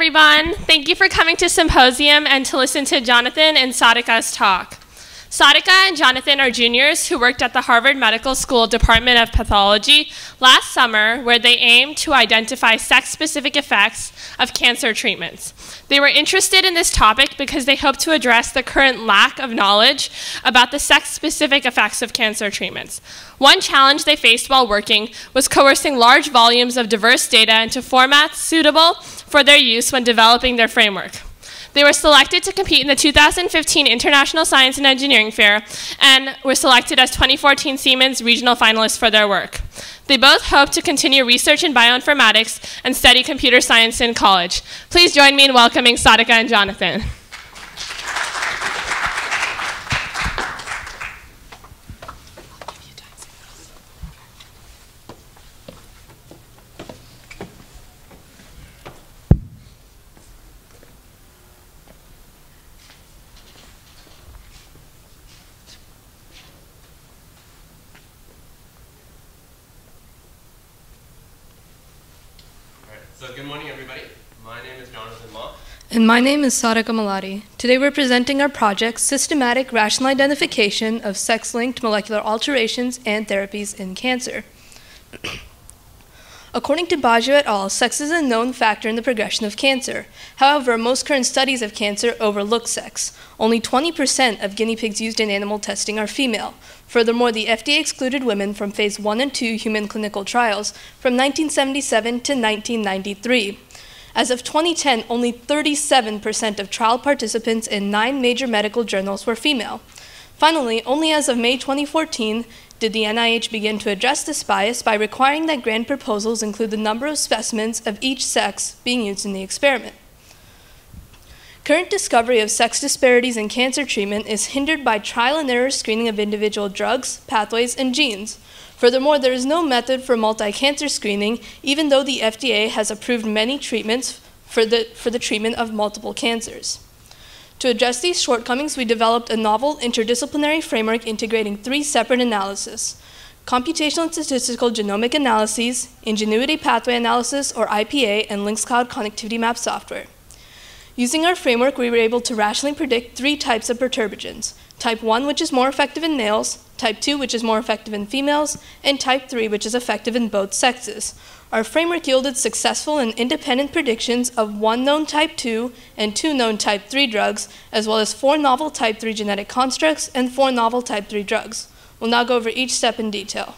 everyone. Thank you for coming to Symposium and to listen to Jonathan and Sadhika's talk. Sadhika and Jonathan are juniors who worked at the Harvard Medical School Department of Pathology last summer, where they aimed to identify sex specific effects of cancer treatments. They were interested in this topic because they hope to address the current lack of knowledge about the sex specific effects of cancer treatments. One challenge they faced while working was coercing large volumes of diverse data into formats suitable for their use when developing their framework. They were selected to compete in the 2015 International Science and Engineering Fair and were selected as 2014 Siemens regional finalists for their work. They both hope to continue research in bioinformatics and study computer science in college. Please join me in welcoming Sadhika and Jonathan. So good morning, everybody. My name is Jonathan Ma. And my name is Sadhika Malladi. Today we're presenting our project, Systematic Rational Identification of Sex-Linked Molecular Alterations and Therapies in Cancer. According to Baggio et al., sex is a known factor in the progression of cancer. However, most current studies of cancer overlook sex. Only 20% of guinea pigs used in animal testing are female. Furthermore, the FDA excluded women from phase 1 and 2 human clinical trials from 1977 to 1993. As of 2010, only 37% of trial participants in nine major medical journals were female. Finally, only as of May 2014 did the NIH begin to address this bias by requiring that grant proposals include the number of specimens of each sex being used in the experiment. Current discovery of sex disparities in cancer treatment is hindered by trial and error screening of individual drugs, pathways, and genes. Furthermore, there is no method for multi-cancer screening, even though the FDA has approved many treatments for the, for the treatment of multiple cancers. To address these shortcomings, we developed a novel interdisciplinary framework integrating three separate analyses computational and statistical genomic analyses, ingenuity pathway analysis, or IPA, and LINCS Cloud connectivity map software. Using our framework, we were able to rationally predict three types of perturbagens type 1, which is more effective in males, type 2, which is more effective in females, and type 3, which is effective in both sexes. Our framework yielded successful and independent predictions of one known type 2 and two known type 3 drugs, as well as four novel type 3 genetic constructs and four novel type 3 drugs. We'll now go over each step in detail.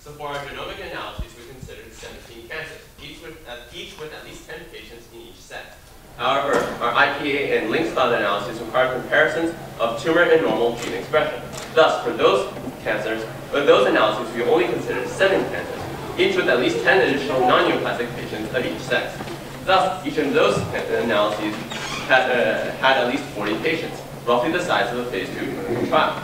So for our genomic analyses, we considered 17 cancers, each with, uh, each with at least 10 patients in each set. However, our IPA and LINCS cloud analyses require comparisons of tumor and normal gene expression. Thus, for those cancers, with those analyses, we only considered seven cancers, each with at least 10 additional non-neoplastic patients of each sex. Thus, each of those analyses had, uh, had at least 40 patients, roughly the size of a phase 2 clinical trial.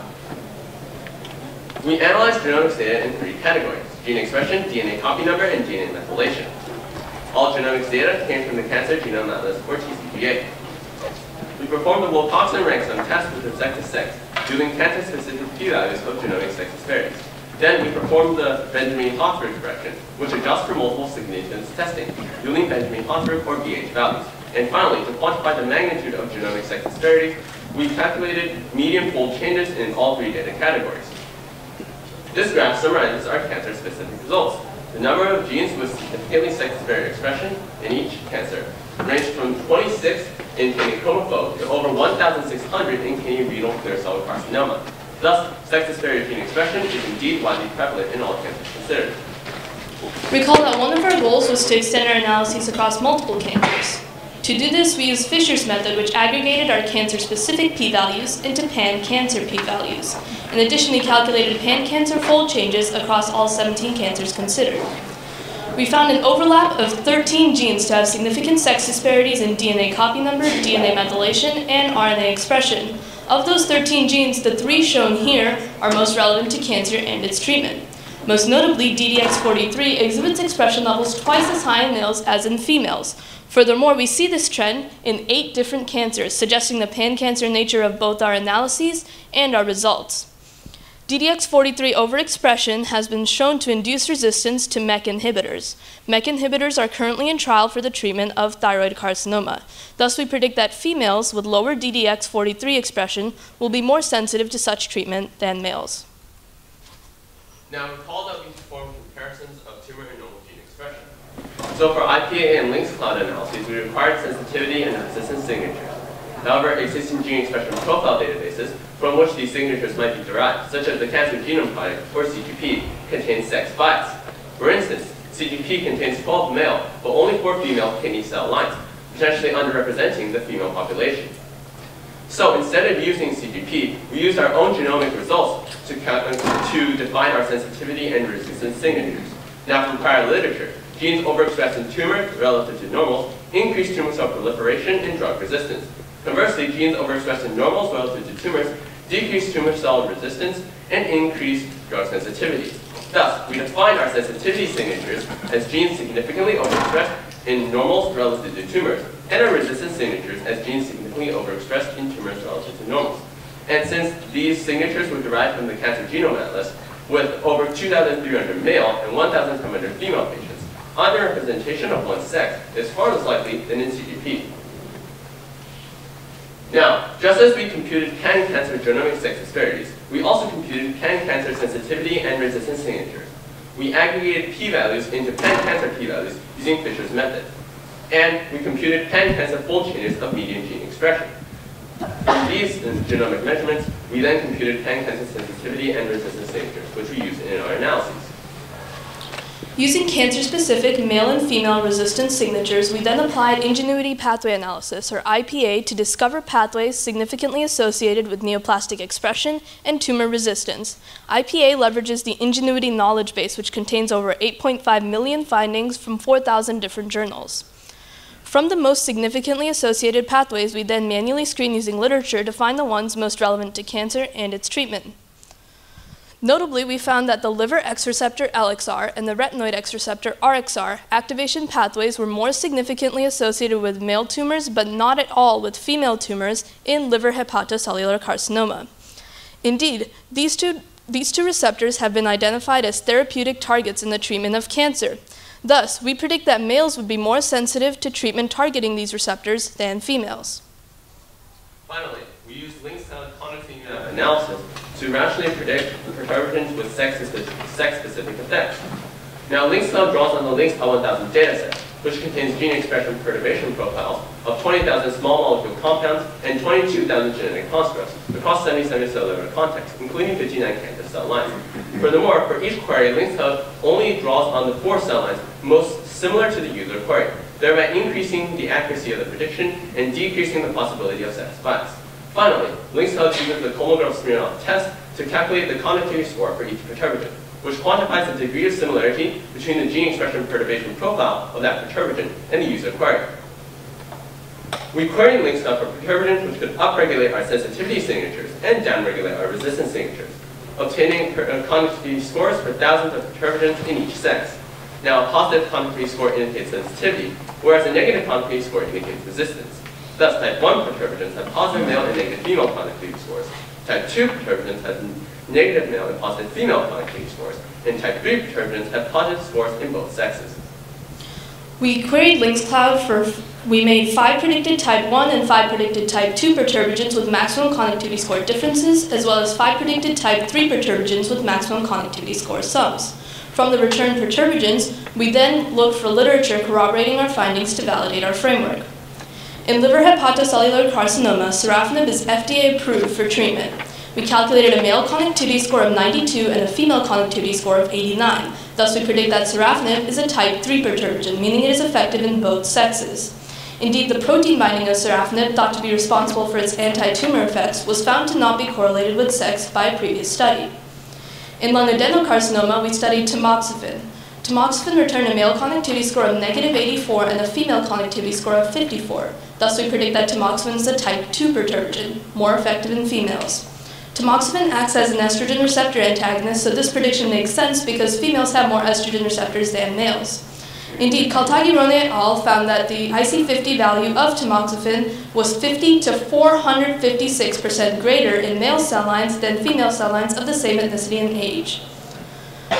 We analyzed genomics data in three categories, gene expression, DNA copy number, and DNA methylation. All genomics data came from the Cancer Genome Atlas, or TCGA. We performed rank sum test with respect to sex, using cancer-specific p-values of genomic sex disparities. Then we performed the Benjamin-Hochberg correction, which adjusts for multiple significance testing, using Benjamin-Hochberg or BH values. And finally, to quantify the magnitude of genomic sex disparities, we calculated median fold changes in all three data categories. This graph summarizes our cancer-specific results. The number of genes with significantly sex disparity expression in each cancer ranged from 26 in kidney chromophobe to over 1,600 in kidney renal clear cell carcinoma. Thus, sex disparity gene expression is indeed widely prevalent in all cancers considered. Recall that one of our goals was to extend our analyses across multiple cancers. To do this, we used Fisher's method, which aggregated our cancer-specific p-values into pan-cancer p-values. In addition, we calculated pan-cancer fold changes across all 17 cancers considered. We found an overlap of 13 genes to have significant sex disparities in DNA copy number, DNA methylation, and RNA expression. Of those 13 genes, the three shown here are most relevant to cancer and its treatment. Most notably, DDX43 exhibits expression levels twice as high in males as in females. Furthermore, we see this trend in eight different cancers, suggesting the pan-cancer nature of both our analyses and our results. DDX43 overexpression has been shown to induce resistance to MEK inhibitors. MEK inhibitors are currently in trial for the treatment of thyroid carcinoma. Thus, we predict that females with lower DDX43 expression will be more sensitive to such treatment than males. Now, recall that we performed comparisons of tumor and normal gene expression. So for IPA and LINCS cloud analyses, we required sensitivity and resistance signatures. However, existing gene expression profile databases from which these signatures might be derived, such as the Cancer Genome Project, or CGP, contain sex bias. For instance, CGP contains 12 male, but only 4 female kidney cell lines, potentially underrepresenting the female population. So instead of using CGP, we used our own genomic results to, to define our sensitivity and resistance signatures. Now from prior literature, genes overexpressed in tumors relative to normals increase tumor cell proliferation and drug resistance. Conversely, genes overexpressed in normals relative to tumors decrease tumor cell resistance and increase drug sensitivity. Thus, we define our sensitivity signatures as genes significantly overexpressed in normals relative to tumors, and our resistance signatures as genes significantly overexpressed in tumors relative to normals. And since these signatures were derived from the Cancer Genome Atlas, with over 2,300 male and 1,500 female patients, underrepresentation of one sex is far less likely than in CGP. Now, just as we computed pan-cancer genomic sex disparities, we also computed pan-cancer sensitivity and resistance signatures. We aggregated p-values into pan-cancer p-values using Fisher's method. And we computed pan-cancer fold changes of median gene expression. These genomic measurements, we then computed pan-cancer sensitivity and resistance signatures, which we used in our analyses. Using cancer-specific male and female resistance signatures, we then applied ingenuity pathway analysis, or IPA, to discover pathways significantly associated with neoplastic expression and tumor resistance. IPA leverages the ingenuity knowledge base, which contains over 8.5 million findings from 4,000 different journals. From the most significantly associated pathways, we then manually screen using literature to find the ones most relevant to cancer and its treatment. Notably, we found that the liver X receptor LXR and the retinoid X receptor RXR activation pathways were more significantly associated with male tumors, but not at all with female tumors in liver hepatocellular carcinoma. Indeed, these two, these two receptors have been identified as therapeutic targets in the treatment of cancer. Thus, we predict that males would be more sensitive to treatment targeting these receptors than females. Finally, we used LINCS connectivity analysis to rationally predict the perturbations with sex-specific effects. Now, link LINCS draws on the LINCS L1000 dataset, which contains gene expression perturbation profiles of 20,000 small molecule compounds and 22,000 genetic constructs across 77 cellular contexts, including 59 cancer cell lines. Furthermore, for each query, LINCS only draws on the four cell lines most similar to the user query, thereby increasing the accuracy of the prediction and decreasing the possibility of sex bias. Finally, LINCS uses the Kolmogorov-Smirnov test to calculate the connectivity score for each perturbagen, which quantifies the degree of similarity between the gene expression perturbation profile of that perturbagen and the user query. We queried LINCS for perturbagens which could upregulate our sensitivity signatures and downregulate our resistance signatures, obtaining uh, scores for thousands of perturbagens in each sex. Now, a positive connectivity score indicates sensitivity, whereas a negative connectivity score indicates resistance. Thus, type 1 perturbagens have positive male and negative female connectivity scores. Type 2 perturbagens have negative male and positive female connectivity scores. And type 3 perturbagens have positive scores in both sexes. We queried LINCS Cloud for, we made five predicted type 1 and five predicted type 2 perturbagens with maximum connectivity score differences, as well as five predicted type 3 perturbagens with maximum connectivity score sums. From the returned perturbagens, we then looked for literature corroborating our findings to validate our framework. In liver hepatocellular carcinoma, sorafenib is FDA approved for treatment. We calculated a male connectivity score of 92 and a female connectivity score of 89. Thus, we predict that sorafenib is a type 3 perturbagen, meaning it is effective in both sexes. Indeed, the protein binding of sorafenib, thought to be responsible for its anti-tumor effects, was found to not be correlated with sex by a previous study. In lung adenocarcinoma, we studied tamoxifen. Tamoxifen returned a male connectivity score of negative 84 and a female connectivity score of 54. Thus, we predict that tamoxifen is a type 2 perturbagen, more effective in females. Tamoxifen acts as an estrogen receptor antagonist, so this prediction makes sense because females have more estrogen receptors than males. Indeed, Kaltagi-Rone et al. found that the IC50 value of tamoxifen was 50 to 456% greater in male cell lines than female cell lines of the same ethnicity and age.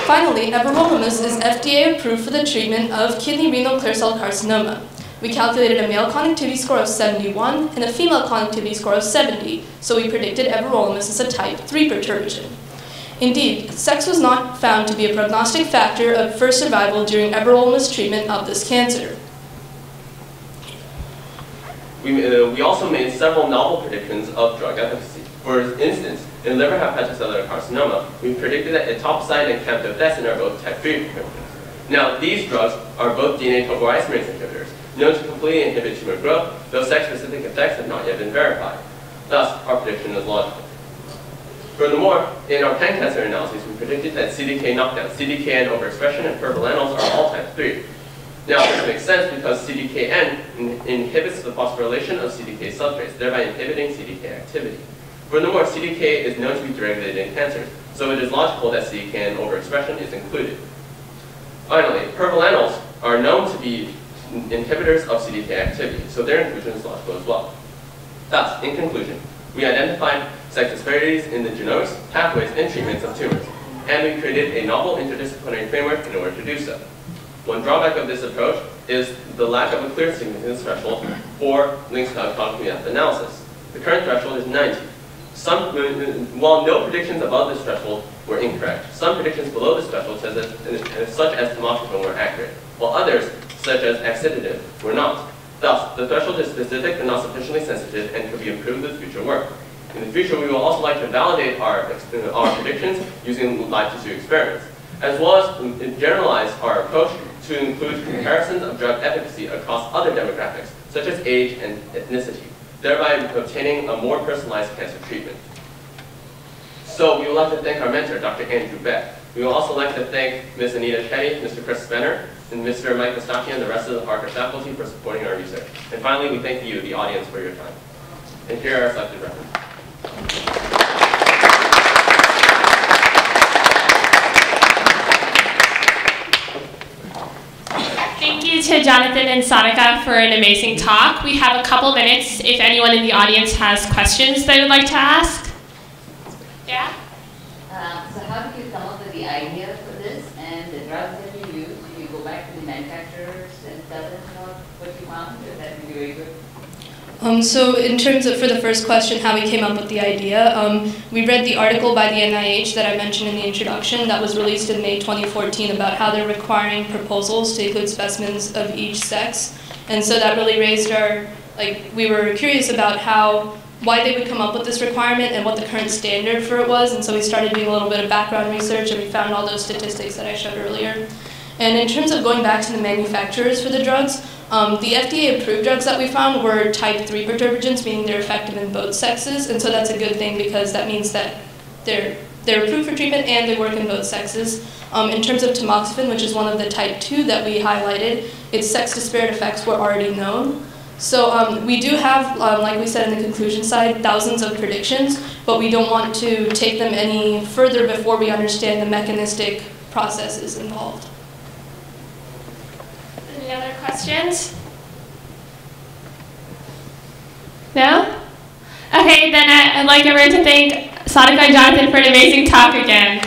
Finally, everolimus is FDA approved for the treatment of kidney renal clear cell carcinoma. We calculated a male connectivity score of 71 and a female connectivity score of 70, so we predicted everolimus as a type 3 perturbation. Indeed, sex was not found to be a prognostic factor of first survival during everolimus treatment of this cancer. We, uh, we also made several novel predictions of drug efficacy. For instance, in liver hepatocellular carcinoma, we predicted that etoposide and camptothecin are both type 3 inhibitors. Now, these drugs are both DNA topoisomerase inhibitors, known to completely inhibit tumor growth, though sex-specific effects have not yet been verified. Thus, our prediction is logical. Furthermore, in our pan-cancer analyses, we predicted that CDK knockdown, CDKN overexpression, and purvalanols are all type 3. Now, this makes sense because CDKN in inhibits the phosphorylation of CDK substrates, thereby inhibiting CDK activity. Furthermore, CDK is known to be deregulated in cancers, so it is logical that CDKN overexpression is included. Finally, purvalanols are known to be inhibitors of CDK activity, so their inclusion is logical as well. Thus, in conclusion, we identified sex disparities in the genomics, pathways, and treatments of tumors, and we created a novel interdisciplinary framework in order to do so. One drawback of this approach is the lack of a clear significance threshold for LINCS cloud meta-analysis. The current threshold is 90. Some, while no predictions above this threshold were incorrect, some predictions below this threshold, such as, such as tamoxifen, were accurate, while others, such as axitinib, were not. Thus, the threshold is specific but not sufficiently sensitive and could be improved with future work. In the future, we will also like to validate our, our predictions using live tissue experiments, as well as generalize our approach to include comparisons of drug efficacy across other demographics, such as age and ethnicity, thereby obtaining a more personalized cancer treatment. So we would like to thank our mentor, Dr. Andrew Beck. We would also like to thank Ms. Anita Chetty, Mr. Chris Spenner, and Mr. Mike Kostaki and the rest of the Harker faculty for supporting our research. And finally, we thank you, the audience, for your time. And here are our selected references. Thank you to Jonathan and Sadhika for an amazing talk. We have a couple minutes if anyone in the audience has questions they would like to ask. Yeah? Uh, so how did you come up with the idea for this and the drugs that you use? Do you go back to the manufacturers and tell them what you found? That would be very good. Um, so in terms of, for the first question, how we came up with the idea, um, we read the article by the NIH that I mentioned in the introduction that was released in May 2014 about how they're requiring proposals to include specimens of each sex. And so that really raised our, like, we were curious about how, why they would come up with this requirement and what the current standard for it was. And so we started doing a little bit of background research and we found all those statistics that I showed earlier. And in terms of going back to the manufacturers for the drugs, um, the FDA-approved drugs that we found were type 3 perturbagens, meaning they're effective in both sexes, and so that's a good thing because that means that they're, they're approved for treatment and they work in both sexes. Um, in terms of tamoxifen, which is one of the type 2 that we highlighted, its sex-disparate effects were already known. So um, we do have, um, like we said in the conclusion side, thousands of predictions, but we don't want to take them any further before we understand the mechanistic processes involved. Questions? No? Okay, then I'd like everyone to thank Sadhika and Jonathan for an amazing talk again.